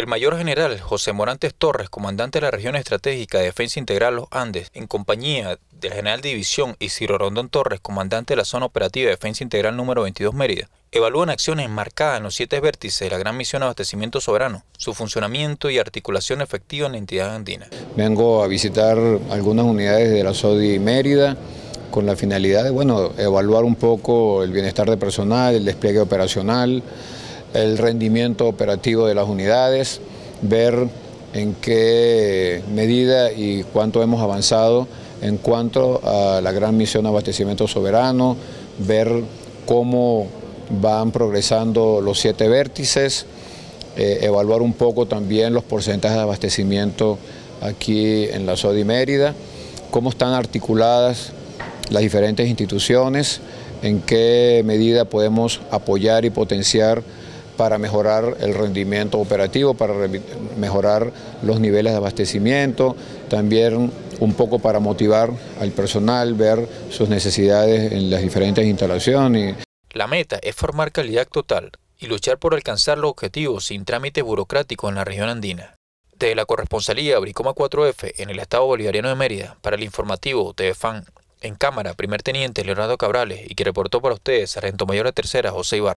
El mayor general José Morantes Torres, comandante de la región estratégica de defensa integral Los Andes, en compañía del general división Isidro Rondón Torres, comandante de la zona operativa de defensa integral número 22 Mérida, evalúan acciones marcadas en los siete vértices de la gran misión de abastecimiento soberano, su funcionamiento y articulación efectiva en la entidad andina. Vengo a visitar algunas unidades de la SODI Mérida con la finalidad de bueno, evaluar un poco el bienestar de personal, el despliegue operacional, el rendimiento operativo de las unidades, ver en qué medida y cuánto hemos avanzado en cuanto a la gran misión de abastecimiento soberano, ver cómo van progresando los siete vértices, eh, evaluar un poco también los porcentajes de abastecimiento aquí en la SODI Mérida, cómo están articuladas las diferentes instituciones, en qué medida podemos apoyar y potenciar para mejorar el rendimiento operativo, para mejorar los niveles de abastecimiento, también un poco para motivar al personal, ver sus necesidades en las diferentes instalaciones. La meta es formar calidad total y luchar por alcanzar los objetivos sin trámites burocráticos en la región andina. Desde la corresponsalía Bricoma 4F en el Estado Bolivariano de Mérida, para el informativo TVFAN, en cámara, primer teniente Leonardo Cabrales y que reportó para ustedes Sargento Mayor de Tercera José Ibar.